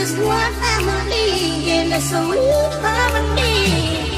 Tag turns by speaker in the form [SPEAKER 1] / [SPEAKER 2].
[SPEAKER 1] is one family, and it's a real harmony.